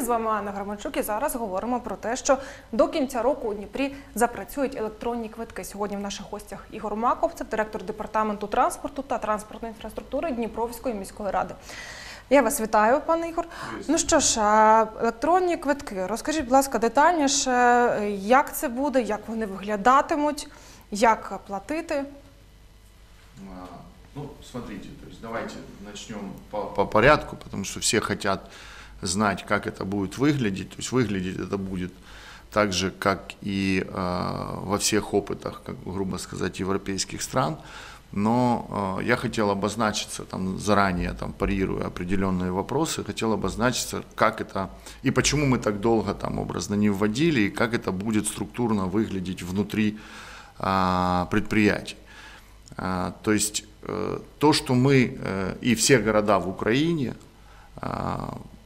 З вами Анна Громадчук. І зараз говоримо про те, що до кінця року у Дніпрі запрацюють електронні квитки. Сьогодні в наших гостях Ігор Маковцев, директор департаменту транспорту та транспортної інфраструктури Дніпровської міської ради. Я вас вітаю, пане Ігор. Ну що ж, електронні квитки. Розкажіть, будь ласка, детальніше, як це буде, як вони виглядатимуть, як платити. Ну, смотрите, то есть давайте начнем по, по порядку, потому что все хотят знать, как это будет выглядеть. То есть выглядеть это будет так же, как и э, во всех опытах, как грубо сказать, европейских стран. Но э, я хотел обозначиться там заранее, там парируя определенные вопросы, хотел обозначиться, как это и почему мы так долго там образно не вводили, и как это будет структурно выглядеть внутри э, предприятий. А, То есть э, то, что мы э, и все города в Украине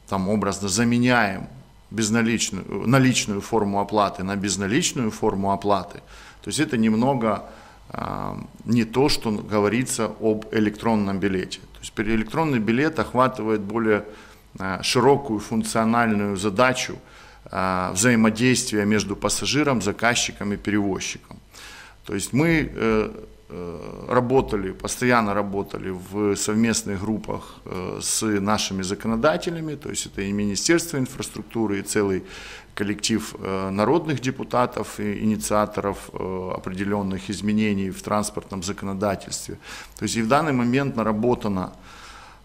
там образно заменяем безналичную, наличную форму оплаты на безналичную форму оплаты, то есть это немного а, не то, что говорится об электронном билете. То есть электронный билет охватывает более а, широкую функциональную задачу а, взаимодействия между пассажиром, заказчиком и перевозчиком. То есть мы э, э, работали, постоянно работали в совместных группах э, с нашими законодателями, то есть это и Министерство инфраструктуры, и целый коллектив э, народных депутатов и инициаторов э, определенных изменений в транспортном законодательстве. То есть и в данный момент наработана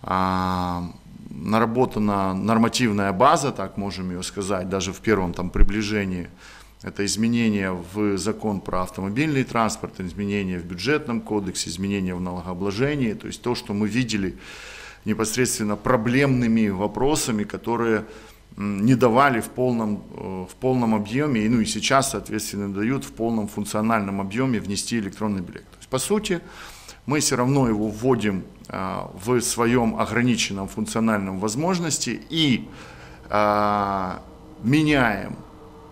а, наработана нормативная база, так можем ее сказать, даже в первом там приближении. Это изменения в закон про автомобильный транспорт, изменения в бюджетном кодексе, изменения в налогообложении. То есть то, что мы видели непосредственно проблемными вопросами, которые не давали в полном, э, в полном объеме, ну и сейчас, соответственно, дают в полном функциональном объеме внести электронный билет. То есть, по сути, мы все равно его вводим а, в своем ограниченном функциональном возможности и а, меняем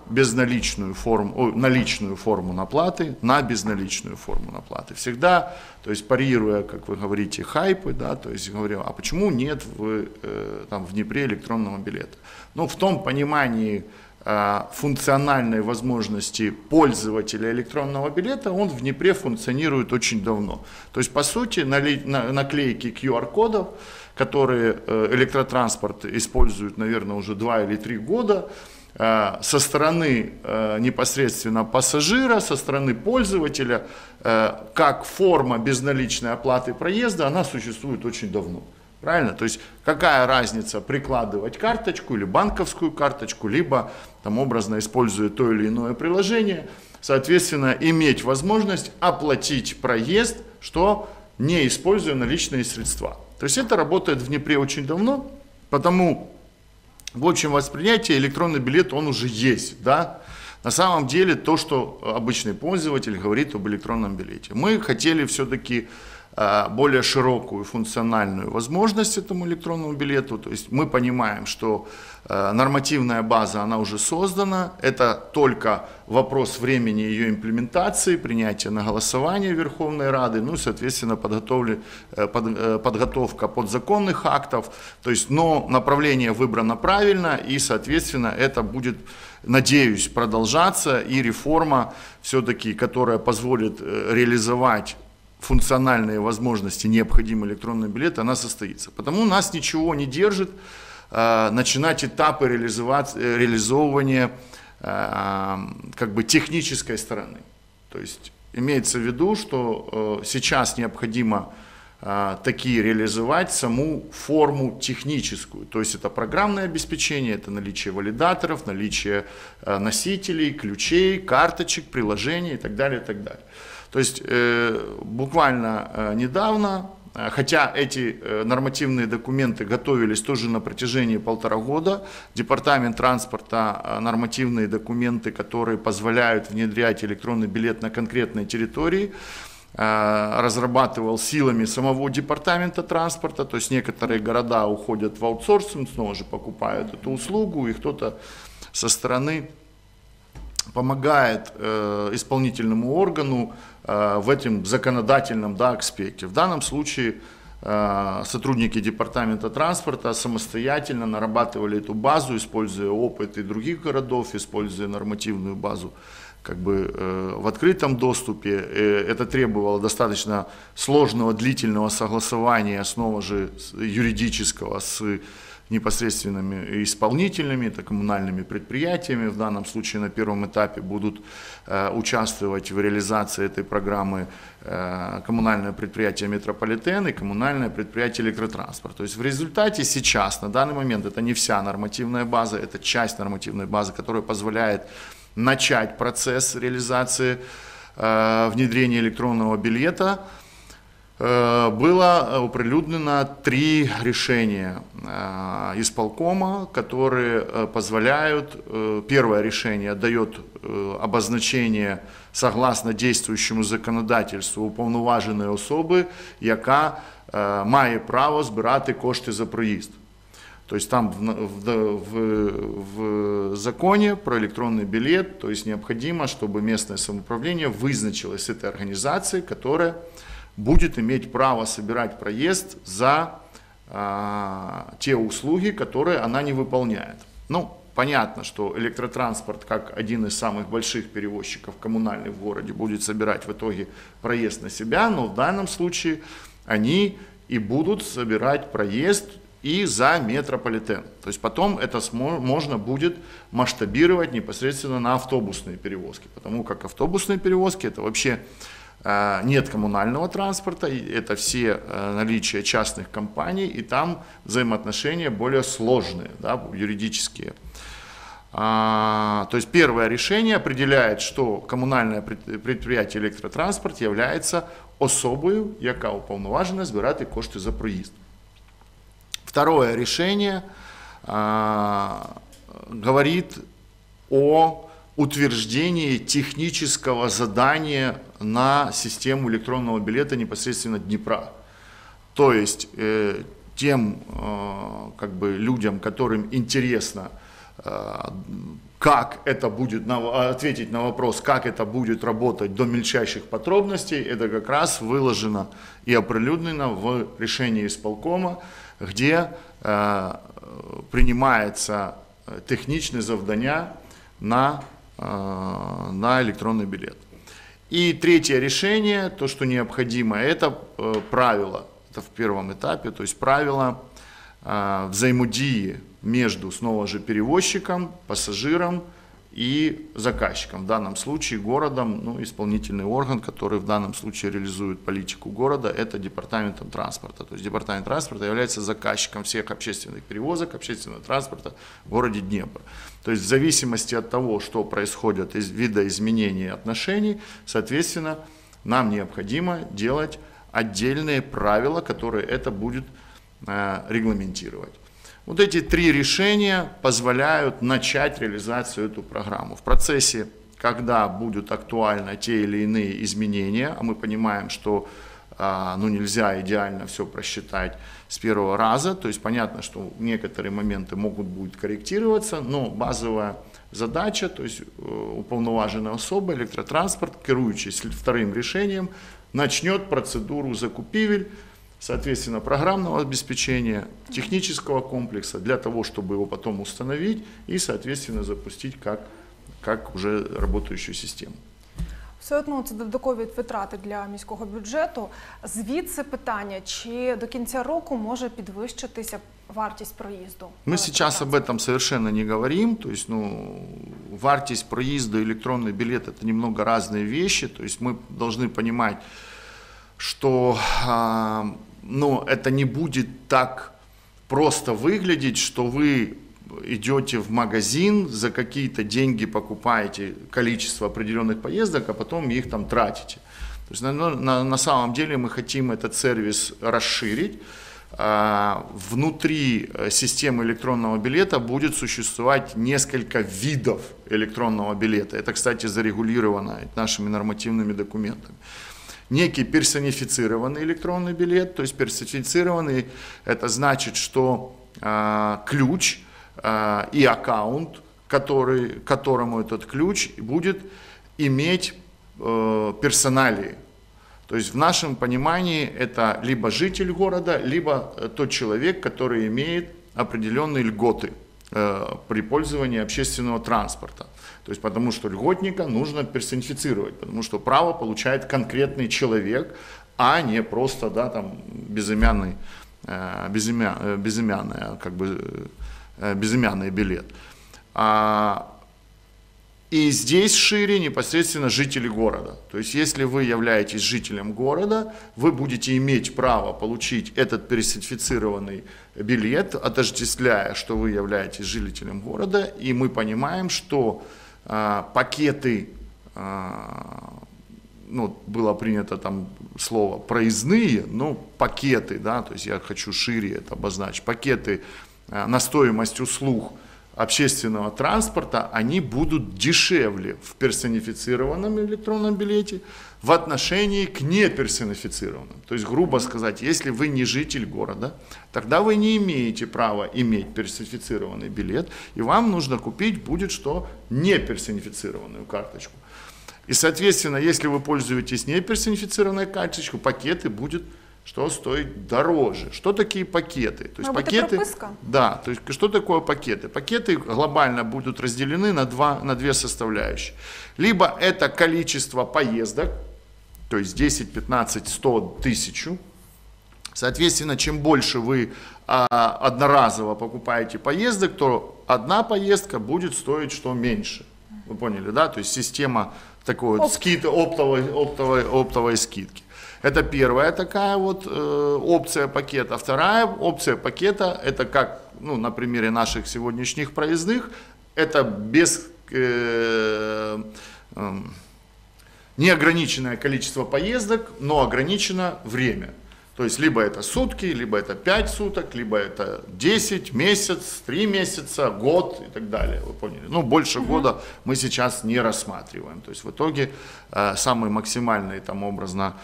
безналичную форму, наличную форму наплаты на безналичную форму наплаты. Всегда, то есть парируя, как вы говорите, хайпы, да, то есть говорю, а почему нет в, э, там, в Днепре электронного билета? Ну, в том понимании э, функциональной возможности пользователя электронного билета, он в Днепре функционирует очень давно. То есть, по сути, наклейки QR-кодов, которые э, электротранспорт использует, наверное, уже два или три года, со стороны э, непосредственно пассажира, со стороны пользователя, э, как форма безналичной оплаты проезда, она существует очень давно. Правильно? То есть какая разница прикладывать карточку или банковскую карточку, либо там образно используя то или иное приложение, соответственно, иметь возможность оплатить проезд, что не используя наличные средства. То есть это работает в Днепре очень давно, потому в общем восприятии электронный билет, он уже есть, да. На самом деле то, что обычный пользователь говорит об электронном билете. Мы хотели все-таки более широкую функциональную возможность этому электронному билету. То есть мы понимаем, что э, нормативная база, она уже создана. Это только вопрос времени ее имплементации, принятия на голосование Верховной Рады, ну и, соответственно, подготовли, э, под- э, подготовка подзаконных актов. То есть, но направление выбрано правильно, и, соответственно, это будет, надеюсь, продолжаться, и реформа все-таки, которая позволит э, реализовать функциональные возможности необходимый электронный билет, она состоится. Потому нас ничего не держит э, начинать этапы э, реализовывания э, как бы технической стороны. То есть имеется в виду, что э, сейчас необходимо э, такие реализовать саму форму техническую. То есть это программное обеспечение, это наличие валидаторов, наличие э, носителей, ключей, карточек, приложений и так далее, и так далее. То есть э, буквально э, недавно, э, хотя эти нормативные документы готовились тоже на протяжении полтора года, Департамент транспорта нормативные документы, которые позволяют внедрять электронный билет на конкретной территории, разрабатывал силами самого департамента транспорта, то есть некоторые города уходят в аутсорсинг, снова же покупают эту услугу, и кто-то со стороны помогает э, исполнительному органу э, в этом законодательном да, аспекте. В данном случае э, сотрудники департамента транспорта самостоятельно нарабатывали эту базу, используя опыт и других городов, используя нормативную базу как бы э, в открытом доступе. Э, это требовало достаточно сложного, длительного согласования, снова же юридического с непосредственными исполнителями, это коммунальными предприятиями. В данном случае на первом этапе будут э, участвовать в реализации этой программы э, коммунальное предприятие «Метрополитен» и коммунальное предприятие «Электротранспорт». То есть в результате сейчас, на данный момент, это не вся нормативная база, это часть нормативной базы, которая позволяет начать процесс реализации э, внедрения электронного билета. Э, Было оприлюднено три решения э, исполкома, которые э, позволяют, э, первое решение дает э, обозначение согласно действующему законодательству уповноваженої особи, яка е, має право збирати кошти за проїзд. То есть там в, в, в, в законе про электронный билет, то есть необходимо, чтобы местное самоуправление вызначилось с этой организацией, которая будет иметь право собирать проезд за а, те услуги, которые она не выполняет. Ну, понятно, что электротранспорт, как один из самых больших перевозчиков коммунальных в городе, будет собирать в итоге проезд на себя, но в данном случае они и будут собирать проезд и за метрополитен. То есть потом это можно будет масштабировать непосредственно на автобусные перевозки, потому как автобусные перевозки это вообще нет коммунального транспорта, это все э, наличие частных компаний, и там взаимоотношения более сложные, да, юридические. А, то есть первое решение определяет, что коммунальное пред- предприятие электротранспорт является особою, яка уповноважена збирати кошти за проїзд. Второе решение а, говорит о утверждении технического задания на систему электронного билета непосредственно Днепра. То есть э, тем э, как бы людям, которым интересно, э, как это будет, на- ответить на вопрос, как это будет работать до мельчайших подробностей, это как раз выложено и оприлюднено в решении исполкома, где э, принимается э, технічне завдання на, э, на электронный билет. И третье решение, то, что необходимо, это э, правило, это в первом этапе, то есть правило э, взаимодействия между снова же перевозчиком, пассажиром и заказчиком, в данном случае городом, ну, исполнительный орган, который в данном случае реализует политику города, это департаментом транспорта. То есть департамент транспорта является заказчиком всех общественных перевозок, общественного транспорта в городе Днепр. То есть в зависимости от того, что происходит из видоизменения отношений, соответственно, нам необходимо делать отдельные правила, которые это будет э, регламентировать. Вот эти три решения позволяют начать реализацию эту программу. В процессе, когда будут актуальны те или иные изменения, а мы понимаем, что а, ну, нельзя идеально все просчитать с первого раза, то есть понятно, что некоторые моменты могут будут корректироваться, но базовая задача, то есть э, уполноваженная особа, электротранспорт, керуючись вторым решением, начнет процедуру закупивель, соответственно, программного обеспечения, технического комплекса для того, чтобы его потом установить и, соответственно, запустить как, как уже работающую систему. Все одно це додаткові витрати для міського бюджету. Звідси питання, чи до кінця року може підвищитися вартість проїзду? Мы сейчас об этом совершенно не говорим, то есть, ну, вартость проезда, электронный билет – это немного разные вещи, то есть мы должны понимать, что, а, ну, это не будет так просто выглядеть, что вы идете в магазин, за какие-то деньги покупаете количество определенных поездок, а потом их там тратите. То есть на, на, на самом деле мы хотим этот сервис расширить. А, Внутри э, системы электронного билета будет существовать несколько видов электронного билета. Это, кстати, зарегулировано нашими нормативными документами некий персонифицированный электронный билет. То есть персонифицированный это значит, что а, ключ а, и аккаунт, который, которому этот ключ будет иметь э, персоналии. То есть в нашем понимании это либо житель города, либо э, тот человек, который имеет определенные льготы э, при пользовании общественного транспорта. То есть потому что льготника нужно персонифицировать, потому что право получает конкретный человек, а не просто да, там, безымянный, э, безымя, э, безымянный, как бы, э, безымянный билет. А, и здесь шире непосредственно жители города. То есть если вы являетесь жителем города, вы будете иметь право получить этот пересертифицированный билет, отождествляя, что вы являетесь жителем города. И мы понимаем, что э, пакеты, э, ну, было принято там слово проездные, но пакеты, да, то есть я хочу шире это обозначить, пакеты э, на стоимость услуг – общественного транспорта, они будут дешевле в персонифицированном электронном билете в отношении к неперсонифицированным. То есть, грубо сказать, если вы не житель города, тогда вы не имеете права иметь персонифицированный билет, и вам нужно купить будет что? Неперсонифицированную карточку. И, соответственно, если вы пользуетесь неперсонифицированной карточкой, пакеты будут что стоит дороже. Что такие пакеты? То есть пакеты, прописка? да, то есть что такое пакеты? Пакеты глобально будут разделены на, два, на две составляющие. Либо это количество поездок, то есть 10, 15, 100, 1000. Соответственно, чем больше вы а, одноразово покупаете поездок, то одна поездка будет стоить что меньше. Вы поняли, да? То есть система такой вот скид, оптовой, оптовой, оптовой скидки. Это первая такая вот э, опция пакета. Вторая опция пакета, это как, ну, на примере наших сегодняшних проездных, это без э, э, неограниченное количество поездок, но ограничено время. То есть либо это сутки, либо это 5 суток, либо это 10, месяц, 3 месяца, год и так далее. Вы поняли? Ну, больше угу. года мы сейчас не рассматриваем. То есть в итоге э, самый максимальный там образно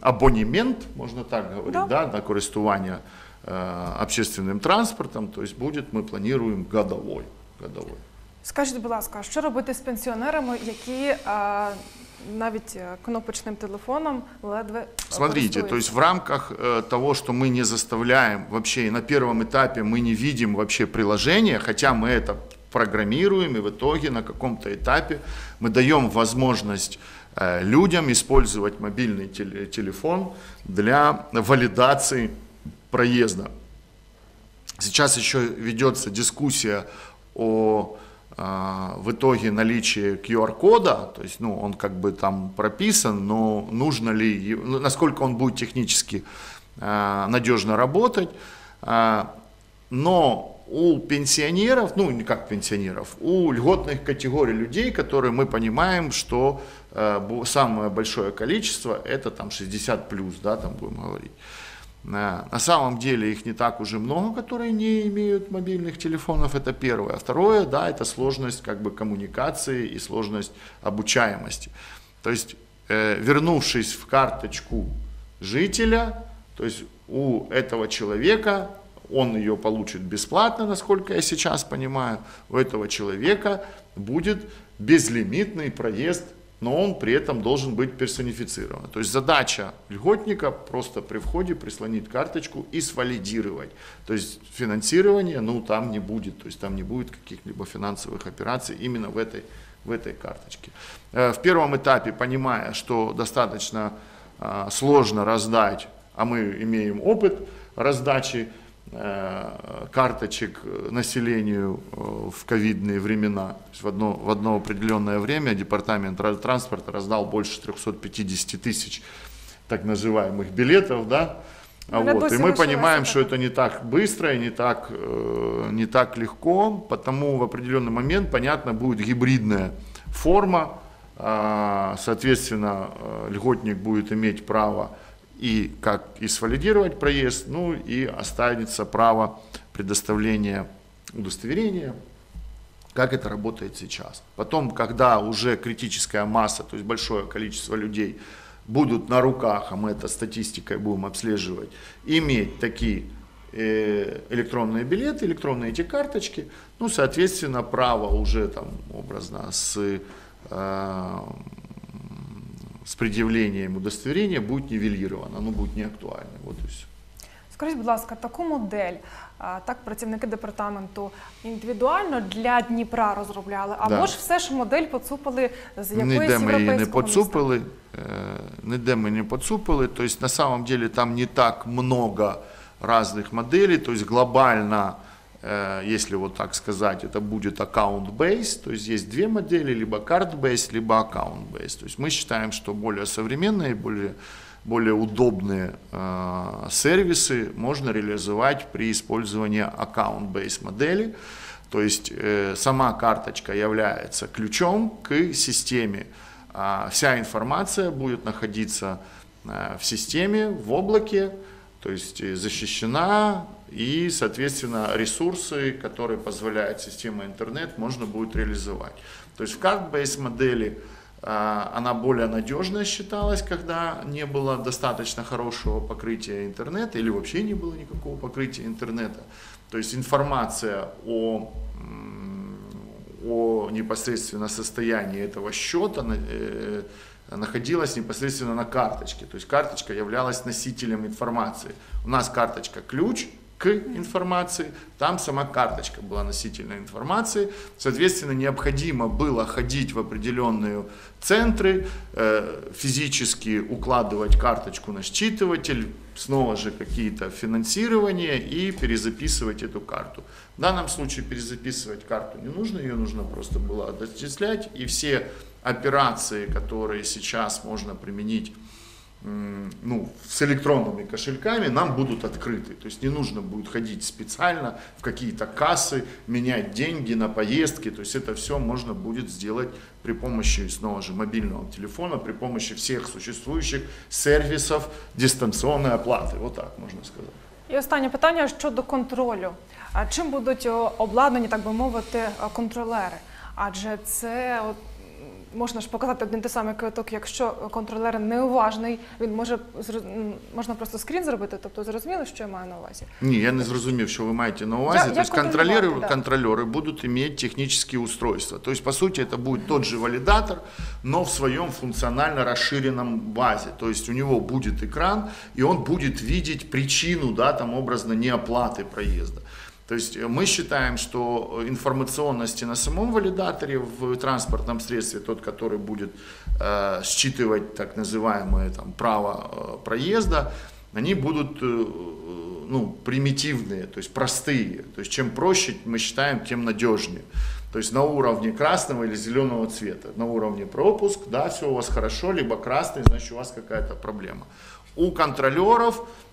абонемент, можно так говорить, да, да на користування э, общественним транспортом, то есть будет, ми плануємо годовой. годовой. Скажіть, будь ласка, що робити з пенсіонерами, які а, навіть кнопочним телефоном ледве Смотрите, то есть в рамках э, того, что мы не заставляем вообще, и на первом этапе мы не видим вообще приложения, хотя мы это программируем, и в итоге на каком-то этапе мы даем возможность Э, людям использовать мобильный телефон для валидации проезда. Сейчас еще ведется дискуссия о э, в итоге наличие QR-кода, то есть, ну, он как бы там прописан, но нужно ли, ну, насколько он будет технически э, надежно работать, но у пенсионеров, ну не как пенсионеров, у льготных категорий людей, которые мы понимаем, что э, самое большое количество это там 60 плюс, да, там будем говорить. Э, на самом деле их не так уже много, которые не имеют мобильных телефонов, это первое. А второе, да, это сложность как бы коммуникации и сложность обучаемости. То есть, э, вернувшись в карточку жителя, то есть у этого человека он ее получит бесплатно, насколько я сейчас понимаю, у этого человека будет безлимитный проезд, но он при этом должен быть персонифицирован. То есть задача льготника просто при входе прислонить карточку и свалидировать. То есть финансирование, ну, там не будет, то есть там не будет каких-либо финансовых операций именно в этой, в этой карточке. Э, в первом этапе, понимая, что достаточно э, сложно раздать, а мы имеем опыт раздачи, карточек населению э, в ковидные времена. В одно, в одно определенное время департамент транспорта раздал больше 350 тысяч так называемых билетов, да, а вот. И мы понимаем, что это не так быстро и не так, э, не так легко, потому в определенный момент, понятно, будет гибридная форма, а, соответственно, льготник будет иметь право и как и свалидировать проезд, ну и останется право предоставления удостоверения, как это работает сейчас. Потом, когда уже критическая масса, то есть большое количество людей будут на руках, а мы это статистикой будем обслеживать, иметь такие э, электронные билеты, электронные эти карточки, ну, соответственно, право уже там образно с э, с предъявлением удостоверения будет нивелировано, оно будет не актуально. Вот и все. Скажіть, будь ласка, таку модель а, так працівники департаменту індивідуально для Дніпра розробляли, або Да. ж все ж модель поцупили з якоїсь Ніде ми її не європейського міста? поцупили, е, ніде ми не поцупили. То есть на самом деле там не так много разных моделей, то есть глобально, э, если вот так сказать, это будет аккаунт-based, то есть есть две модели, либо card-based, либо аккаунт-based. То есть мы считаем, что более современные, более, более удобные э, сервисы можно реализовать при использовании аккаунт-based модели. То есть э, сама карточка является ключом к системе. А вся информация будет находиться э, в системе, в облаке, то есть э, защищена, и, соответственно, ресурсы, которые позволяет система интернет, можно будет реализовать. То есть в card-based модели а, она более надежная считалась, когда не было достаточно хорошего покрытия интернета или вообще не было никакого покрытия интернета. То есть информация о, о непосредственно состоянии этого счета находилась непосредственно на карточке. То есть карточка являлась носителем информации. У нас карточка ключ к информации, там сама карточка была носительной информации. Соответственно, необходимо было ходить в определенные центры, э, физически укладывать карточку на считыватель, снова же какие-то финансирования и перезаписывать эту карту. В данном случае перезаписывать карту не нужно, ее нужно просто было отчислять, и все операции, которые сейчас можно применить ну, с электронными кошельками нам будут открыты. То есть не нужно будет ходить специально в какие-то кассы, менять деньги на поездки. То есть это все можно будет сделать при помощи, снова же, мобильного телефона, при помощи всех существующих сервисов дистанционной оплаты. Вот так можно сказать. І останнє питання щодо контролю. А чим будуть о, обладнані, так би мовити, е, контролери? Адже це от, м, можна ж показати один той самий квиток, якщо контролер неуважний, він може зро- м, можна просто скрін зробити, тобто зрозуміло, що я маю на увазі. Ні, я не зрозумів, що ви маєте на увазі. Я- То я есть контролеры, контролювати, да. контролеры будут иметь технические устройства. То есть, по сути, это будет тот же валидатор, но в своем функционально расширенном базе. То есть у него будет экран, и он будет видеть причину, да, там образно неоплаты проезда. То есть э, мы считаем, что информационности на самом валидаторе в транспортном средстве, тот, который будет э, считывать так называемое там, право э, проезда, они будут э, ну, примитивные, то есть простые. То есть чем проще, мы считаем, тем надежнее. То есть на уровне красного или зеленого цвета. На уровне пропуск, да, все у вас хорошо, либо красный, значит у вас какая-то проблема. У контролеров э,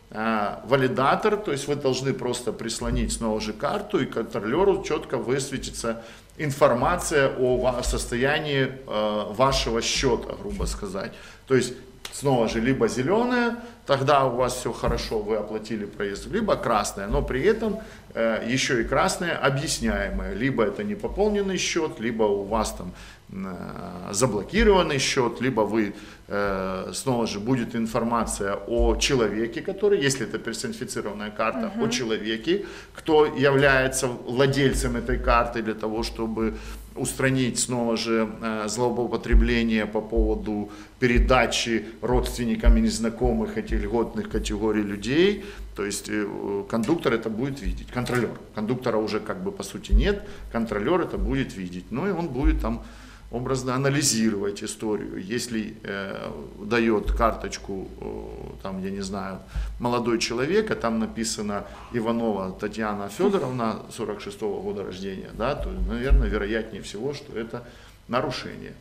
валидатор, то есть вы должны просто прислонить снова же карту, и контролеру четко высветится информация о состоянии э, вашего счета, грубо сказать. То есть снова же либо зеленая, тогда у вас все хорошо, вы оплатили проезд, либо красная, но при этом э, еще и красная объясняемая, либо это не пополненный счет, либо у вас там э, заблокированный счет, либо вы э, снова же будет информация о человеке, который, если это персонифицированная карта, о человеке, кто является владельцем этой карты для того, чтобы устранить снова же э, злоупотребление по поводу передачи родственникам и незнакомых этих льготных категорий людей. То есть э, кондуктор это будет видеть, контролер. Кондуктора уже как бы по сути нет, контролер это будет видеть. Ну и он будет там образно анализировать историю. Если э, дает карточку, э, там, я не знаю, молодой человек, а там написано Иванова Татьяна Федоровна, 46 года рождения, да, то, наверное, вероятнее всего, что это нарушение.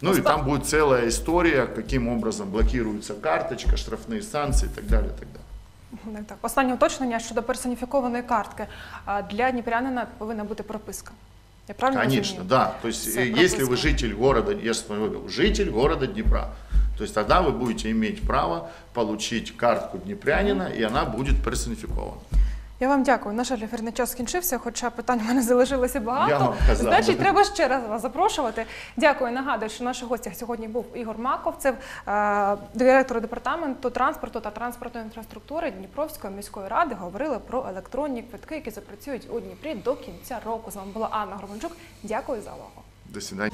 Ну и там будет целая история, каким образом блокируется карточка, штрафные санкции и так далее, и так далее. Не Так, останнє уточнення щодо персоніфікованої картки. А Для дніпрянина повинна бути прописка. Я правильно Конечно, да. То есть, э, если вы житель города, я же говорю, житель города Днепра, то есть тогда вы будете иметь право получить картку днепрянина, и она будет персонификована. Я вам дякую. На жаль, ефірний час скінчився, хоча питань в мене залишилося багато. Значить, треба ще раз вас запрошувати. Дякую. Нагадую, що в наших гостях сьогодні був Ігор Маковцев, е, директор департаменту транспорту та транспортної інфраструктури Дніпровської міської ради. Говорили про електронні квитки, які запрацюють у Дніпрі до кінця року. З вами була Анна Громанчук. Дякую за увагу. До свидания.